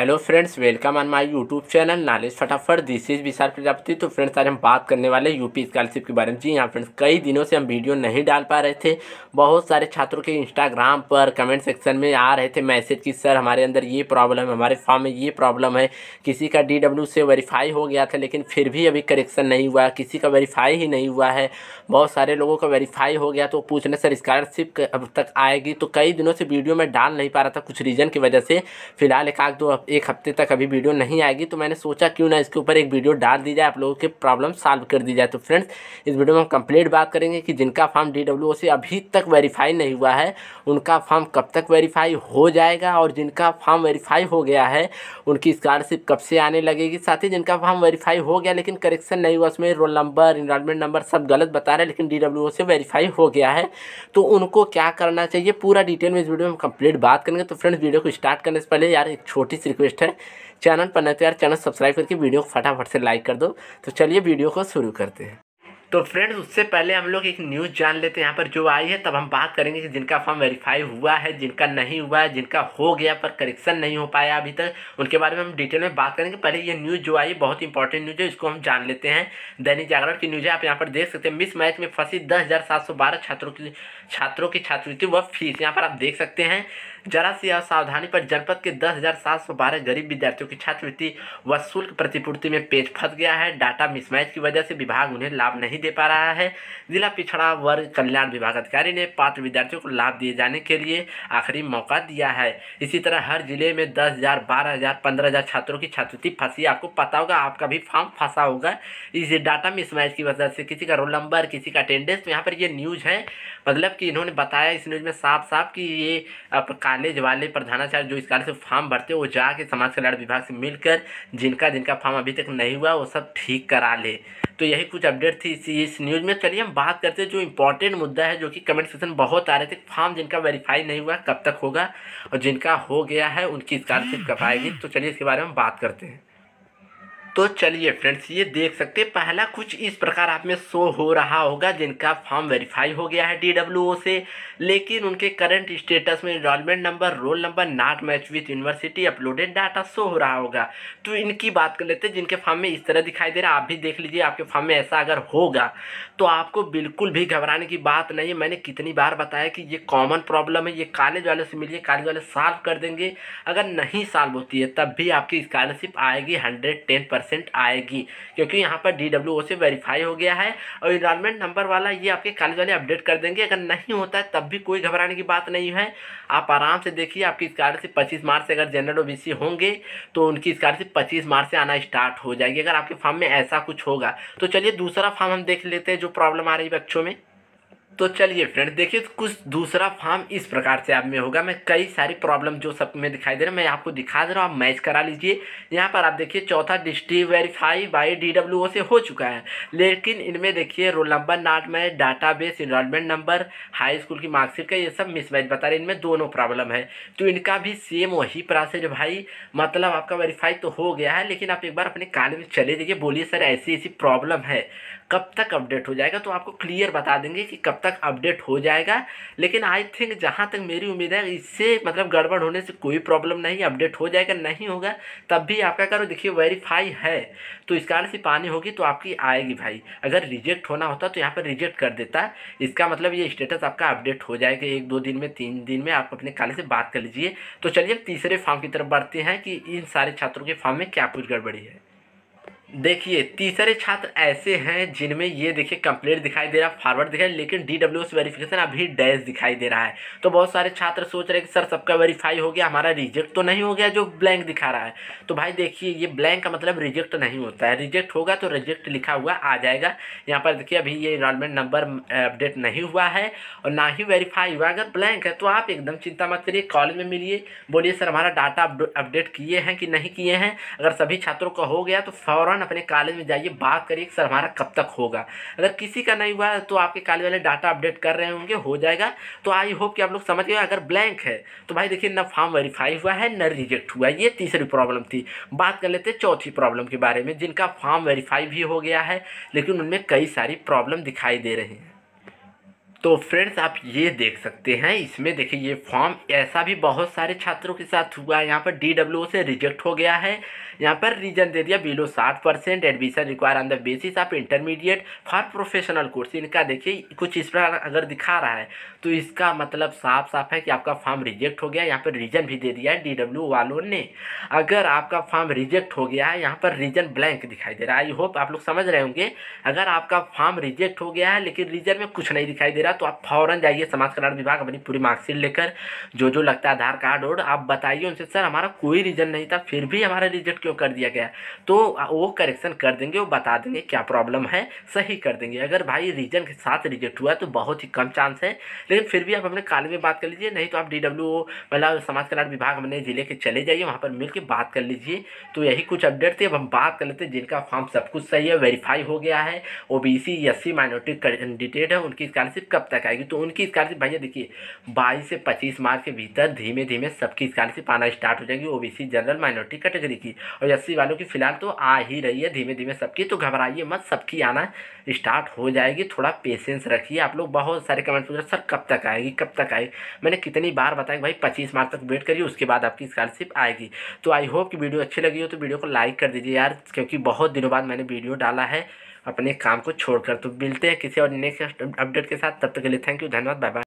Hello friends, welcome on my YouTube channel, knowledge फटाफट this is Vishal Prajapati. तो friends, आज हम बात करने वाले यूपी स्कॉलरशिप के बारे में। जी हाँ फ्रेंड्स, कई दिनों से हम वीडियो नहीं डाल पा रहे थे। बहुत सारे छात्रों के इंस्टाग्राम पर कमेंट सेक्शन में आ रहे थे मैसेज कि सर हमारे अंदर ये प्रॉब्लम है, हमारे फॉर्म में ये प्रॉब्लम है। किसी का DW से वेरीफाई हो गया था, लेकिन फिर भी अभी करेक्शन नहीं हुआ, किसी का वेरीफाई ही नहीं हुआ है। बहुत सारे लोगों का वेरीफाई हो गया तो पूछने सर स्कॉलरशिप अब तक आएगी? तो कई दिनों से वीडियो में डाल नहीं पा रहा था, कुछ रीज़न की वजह से। फ़िलहाल एक आध दो एक हफ़्ते तक अभी वीडियो नहीं आएगी तो मैंने सोचा क्यों ना इसके ऊपर एक वीडियो डाल दी जाए, आप लोगों के प्रॉब्लम सॉल्व कर दी जाए। तो फ्रेंड्स इस वीडियो में हम कंप्लीट बात करेंगे कि जिनका फॉर्म डी डब्ल्यू से अभी तक वेरीफाई नहीं हुआ है, उनका फॉर्म कब तक वेरीफाई हो जाएगा और जिनका फॉर्म वेरीफाई हो गया है, उनकी स्कॉलरशिप कब से आने लगेगी। साथ ही जिनका फॉर्म वेरीफाई हो गया, लेकिन करेक्शन नहीं हुआ, उसमें रोल नंबर इनरोलमेंट नंबर सब गलत बता रहे हैं, लेकिन DWO से वेरीफाई हो गया है तो उनको क्या करना चाहिए, पूरा डिटेल में इस वीडियो में हम कंप्लीट बात करेंगे। तो फ्रेंड्स वीडियो को स्टार्ट करने से पहले यार एक छोटी सी रिक्वेस्ट है, चैनल पर नए तो यार चैनल सब्सक्राइब करके वीडियो को फटाफट से लाइक कर दो। तो चलिए वीडियो को शुरू करते हैं। तो फ्रेंड्स उससे पहले हम लोग एक न्यूज़ जान लेते हैं। यहाँ पर जो आई है, तब हम बात करेंगे कि जिनका फॉर्म वेरीफाई हुआ है, जिनका नहीं हुआ है, जिनका हो गया पर करेक्शन नहीं हो पाया अभी तक, उनके बारे में हम डिटेल में बात करेंगे। पहले ये न्यूज़ जो आई, बहुत इंपॉर्टेंट न्यूज़ है, इसको हम जान लेते हैं। दैनिक जागरण की न्यूज़ है, आप यहाँ पर देख सकते हैं मिस मैच में फंसी दस छात्रों की छात्रों की छात्रवृत्ति व फ़ीस यहाँ पर आप देख सकते हैं, जरा सी असावधानी पर जनपद के दस हज़ार सात सौ बारह गरीब विद्यार्थियों की छात्रवृत्ति व शुल्क प्रतिपूर्ति में पेज फंस गया है। डाटा मिसमैच की वजह से विभाग उन्हें लाभ नहीं दे पा रहा है। जिला पिछड़ा वर्ग कल्याण विभाग अधिकारी ने पात्र विद्यार्थियों को लाभ दिए जाने के लिए आखिरी मौका दिया है। इसी तरह हर ज़िले में दस हज़ार, बारह हज़ार, पंद्रह हज़ार छात्रों की छात्रवृत्ति फंसी। आपको पता होगा, आपका भी फॉर्म फंसा होगा। इस डाटा मिसमैच की वजह से किसी का रोल नंबर, किसी का अटेंडेंस तो यहाँ पर ये न्यूज़ है। मतलब कि इन्होंने बताया इस न्यूज़ में साफ़ साफ़ कि ये कॉलेज वाले प्रधानाचार्य जो से फॉर्म भरते वो जाके समाज कल्याण विभाग से मिलकर जिनका जिनका फॉर्म अभी तक नहीं हुआ, वो सब ठीक करा ले। तो यही कुछ अपडेट थी इसी इस न्यूज़ में। चलिए हम बात करते हैं जो इंपॉर्टेंट मुद्दा है, जो कि कमेंट सेक्शन बहुत आ रहे थे। फॉर्म जिनका वेरीफाई नहीं हुआ, कब तक होगा और जिनका हो गया है, उनकी स्कॉलरशिप कब आएगी? तो चलिए इसके बारे में बात करते हैं। तो चलिए फ्रेंड्स, ये देख सकते हैं, पहला कुछ इस प्रकार आप में शो हो रहा होगा, जिनका फॉर्म वेरीफाई हो गया है डी से। लेकिन उनके करंट स्टेटस में enrolment number roll number not match with university uploaded data show हो रहा होगा। तो इनकी बात कर लेते हैं, जिनके फॉर्म में इस तरह दिखाई दे रहा है, आप भी देख लीजिए, आपके फॉर्म में ऐसा अगर होगा तो आपको बिल्कुल भी घबराने की बात नहीं है। मैंने कितनी बार बताया कि ये कॉमन प्रॉब्लम है, ये कॉलेज वाले से मिलिए कॉलेज वाले सॉल्व कर देंगे। अगर नहीं सॉल्व होती है, तब भी आपकी स्कॉलरशिप आएगी हंड्रेड टेन परसेंट आएगी। क्योंकि यहाँ पर डी डब्ल्यू ओ से वेरीफाई हो गया है और इनरोलमेंट नंबर वाला ये आपके कॉलेज वाले अपडेट कर देंगे। अगर नहीं होता है, तब भी कोई घबराने की बात नहीं है। आप आराम से देखिए, आपकी स्कॉलरशिप पच्चीस मार्च से अगर जनरल ओबीसी होंगे तो उनकी स्कॉलरशिप पच्चीस मार्च से आना स्टार्ट हो जाएगी। अगर आपके फॉर्म में ऐसा कुछ होगा तो चलिए दूसरा फॉर्म हम देख लेते हैं जो प्रॉब्लम आ रही है बच्चों में। तो चलिए फ्रेंड देखिए, कुछ दूसरा फॉर्म इस प्रकार से आप में होगा। मैं कई सारी प्रॉब्लम जो सब में दिखाई दे रहा है, मैं आपको दिखा दे रहा हूँ, आप मैच करा लीजिए। यहाँ पर आप देखिए, चौथा डिस्ट्री वेरीफाई बाई डी से हो चुका है। लेकिन इनमें देखिए रोल नंबर नाट में database enrolment number high school की मार्कशीट का ये सब मिसमैच बता रहे इनमें दोनों प्रॉब्लम है। तो इनका भी सेम वही प्रोसेस भाई मतलब आपका वेरीफाई तो हो गया है, लेकिन आप एक बार अपने कॉलेज में चले जाइए, बोलिए, सर ऐसी ऐसी प्रॉब्लम है। कब तक अपडेट हो जाएगा तो आपको क्लियर बता देंगे कि कब तक अपडेट हो जाएगा। लेकिन आई थिंक जहाँ तक मेरी उम्मीद है, इससे मतलब गड़बड़ होने से कोई प्रॉब्लम नहीं, अपडेट हो जाएगा, नहीं होगा, तब भी आपका करो, देखिए वेरीफाई है तो इस कारण होगी तो आपकी आएगी भाई। अगर रिजेक्ट होना होता तो यहाँ पर रिजेक्ट कर देता। इसका मतलब ये स्टेटस आपका अपडेट हो जाएगा, एक दो दिन में, तीन दिन में, आप अपने कॉलेज से बात कर लीजिए। तो चलिए तीसरे फॉर्म की तरफ़ बढ़ते हैं कि इन सारे छात्रों के फॉर्म में क्या कुछ गड़बड़ी है। देखिए, तीसरे छात्र ऐसे हैं जिनमें ये देखिए कंप्लीट दिखाई दे रहा है फॉरवर्ड दिखाई, लेकिन डी डब्ल्यू एस वेरीफिकेशन अभी डैश दिखाई दे रहा है। तो बहुत सारे छात्र सोच रहे हैं कि, सर, सबका वेरीफाई हो गया, हमारा रिजेक्ट तो नहीं हो गया जो ब्लैंक दिखा रहा है। तो भाई देखिए, ये ब्लैंक का मतलब रिजेक्ट नहीं होता है। रिजेक्ट होगा तो रिजेक्ट लिखा हुआ आ जाएगा। यहाँ पर देखिए, अभी ये इनरोलमेंट नंबर अपडेट नहीं हुआ है और ना ही वेरीफाई हुआ अगर ब्लैंक है तो आप एकदम चिंता मत करिए कॉलेज में मिलिए, बोलिए, सर, हमारा डाटा अपडेट किए हैं कि नहीं किए हैं? अगर सभी छात्रों का हो गया तो फ़ौरन फ़ौरन अपने कॉलेज में जाइए, बात करिए सर हमारा कब तक होगा। अगर किसी का नहीं हुआ तो आपके कॉलेज वाले डाटा अपडेट कर रहे होंगे, हो जाएगा। तो आई होप कि आप लोग समझ गए, अगर ब्लैंक है तो भाई देखिए, ना फॉर्म वेरीफाई हुआ है, न रिजेक्ट हुआ ये तीसरी प्रॉब्लम थी। बात कर लेते चौथी प्रॉब्लम के बारे में, जिनका फॉर्म वेरीफाई भी हो गया है, लेकिन उनमें कई सारी प्रॉब्लम दिखाई दे रही हैं। तो फ्रेंड्स, आप ये देख सकते हैं। इसमें देखिए, ये फॉर्म ऐसा भी बहुत सारे छात्रों के साथ हुआ है। यहाँ पर डी से रिजेक्ट हो गया है। यहाँ पर रीजन दे दिया बिलो साठ percent admission require on the basis of intermediate for professional course इनका देखिए, कुछ इस प्रकार अगर दिखा रहा है तो इसका मतलब साफ़ साफ़ है कि आपका फॉर्म रिजेक्ट हो गया। यहाँ पर रीजन भी दे दिया है डी डब्ल्यू वालों ने। अगर आपका फॉर्म रिजेक्ट हो गया है, यहाँ पर रीजन ब्लैंक दिखाई दे रहा है। आई होप आप लोग समझ रहे होंगे। अगर आपका फॉर्म रिजेक्ट हो गया है, लेकिन रीजन में कुछ नहीं दिखाई दे रहा तो आप फ़ौरन जाइए समाज कल्याण विभाग अपनी पूरी मार्कशीट लेकर जो जो लगता है आधार कार्ड और आप बताइए उनसे, सर, हमारा कोई रीजन नहीं था, फिर भी हमारा रिजेक्ट क्यों कर दिया गया? तो वो करेक्शन कर देंगे, वो बता देंगे क्या प्रॉब्लम है, सही कर देंगे। अगर भाई रीजन के साथ रिजेक्ट हुआ तो बहुत ही कम चांस है, लेकिन फिर भी आप अपने कॉलेज में बात कर लीजिए, नहीं तो आप डी मतलब समाज कल्याण विभाग अपने ज़िले के चले जाइए, वहाँ पर मिल बात कर लीजिए। तो यही कुछ अपडेट थे, अब हम बात कर लेते हैं, जिनका फॉर्म सब कुछ सही है, वेरीफाई हो गया है O B C S C minority candidate है, उनकी स्कॉलरशिप कब तक आएगी। तो उनकी स्कॉलरशिप भैया देखिए, बाईस से पच्चीस मार्च के भीतर धीमे धीमे सबकी स्कॉलरशिप आना स्टार्ट हो जाएगी ओबीसी, जनरल, माइनॉरिटी कैटेगरी की। और एससी वालों की फ़िलहाल तो आ ही रही है धीमे धीमे सबकी। तो घबराइए मत, सबकी आना स्टार्ट हो जाएगी। थोड़ा पेशेंस रखिए आप लोग। बहुत सारे कमेंट पूछ सर, कब तक आएगी? कब तक आएगी? मैंने कितनी बार बताया भाई, पच्चीस मार्च तक वेट करिए, उसके बाद आपकी स्कॉलरशिप आएगी। तो आई होप कि वीडियो अच्छी लगी हो तो वीडियो को लाइक कर दीजिए यार, क्योंकि बहुत दिनों बाद मैंने वीडियो डाला है। अपने काम को छोड़कर। तो मिलते हैं किसी और नेक्स्ट अपडेट के साथ। तब तक के लिए थैंक यू धन्यवाद बाय बाय